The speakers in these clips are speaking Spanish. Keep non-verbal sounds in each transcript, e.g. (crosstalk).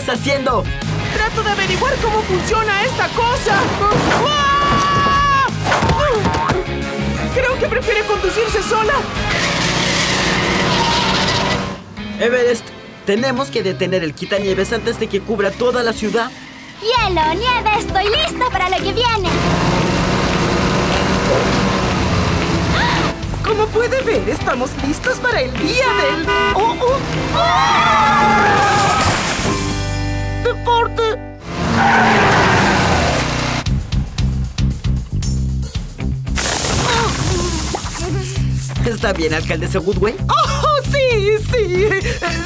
estás haciendo? Trato de averiguar cómo funciona esta cosa. ¡Ah! Creo que prefiere conducirse sola. Everest, tenemos que detener el quitanieves antes de que cubra toda la ciudad. Hielo, nieve, estoy lista para lo que viene. Como puede ver, estamos listos para el día del... ¡Oh, oh! ¡Ah! ¡Deporte! ¿Está bien, alcaldesa Woodway? ¡Oh, sí, sí!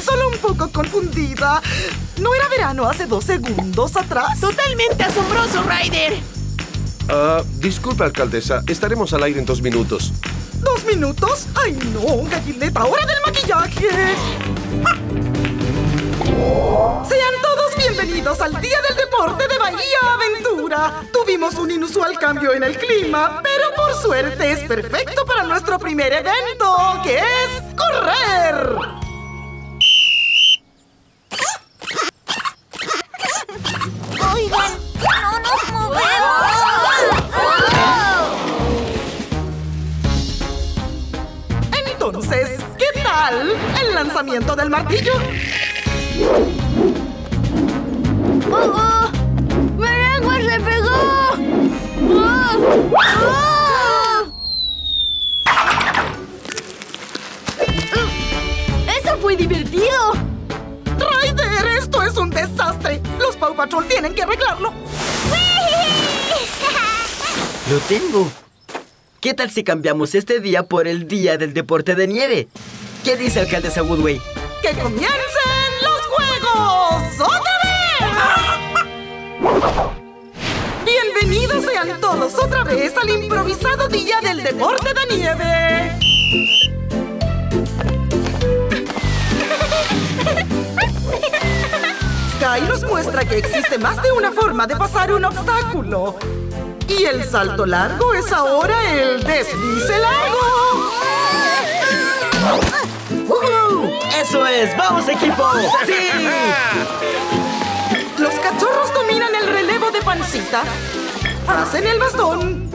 Solo un poco confundida. ¿No era verano hace dos segundos atrás? Totalmente asombroso, Ryder. Ah, disculpe, alcaldesa. Estaremos al aire en dos minutos. ¿Dos minutos? ¡Ay, no! ¡Gallineta! ¡Hora del maquillaje! ¡Ah! Sean al Día del Deporte de Bahía Aventura. Tuvimos un inusual cambio en el clima, pero por suerte es perfecto para nuestro primer evento, que es correr. Oigan, no nos movemos. Entonces, ¿qué tal el lanzamiento del martillo? ¡Oh, oh! ¡Mi lengua se pegó! ¡Oh! ¡Oh! ¡Eso fue divertido! ¡Ryder, esto es un desastre! Los Paw Patrol tienen que arreglarlo. Lo tengo. ¿Qué tal si cambiamos este día por el Día del Deporte de Nieve? ¿Qué dice alcaldesa Woodway? ¡Que comiencen los juegos! ¡Otra! Bienvenidos sean todos otra vez al improvisado Día del Deporte de Nieve. Sky nos muestra que existe más de una forma de pasar un obstáculo. Y el salto largo es ahora el deslice largo. ¡Eso es! ¡Vamos, equipo! ¡Sí! (laughs) Los cachorros dominan el relevo de pancita. Hacen el bastón.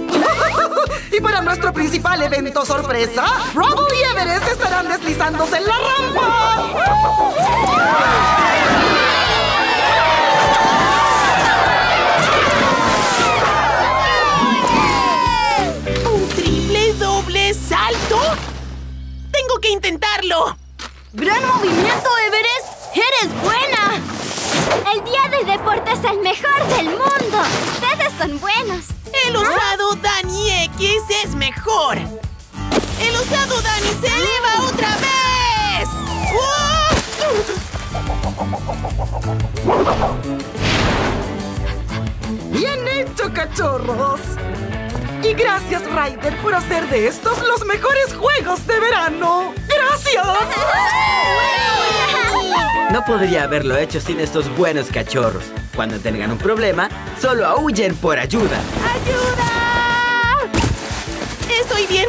(laughs) y para nuestro principal evento sorpresa, Rubble y Everest estarán deslizándose en la rampa. ¿Un triple doble salto? ¡Tengo que intentarlo! ¡Gran movimiento, Everest! ¡Eres buena! El Día del Deporte es el mejor del mundo. Ustedes son buenos. El osado Dani X es mejor. El osado Dani se eleva otra vez. Bien hecho, cachorros. Y gracias, Ryder, por hacer de estos los mejores juegos de verano. ¡Gracias! No podría haberlo hecho sin estos buenos cachorros. Cuando tengan un problema, solo aúllen por ayuda. ¡Ayuda! Estoy bien.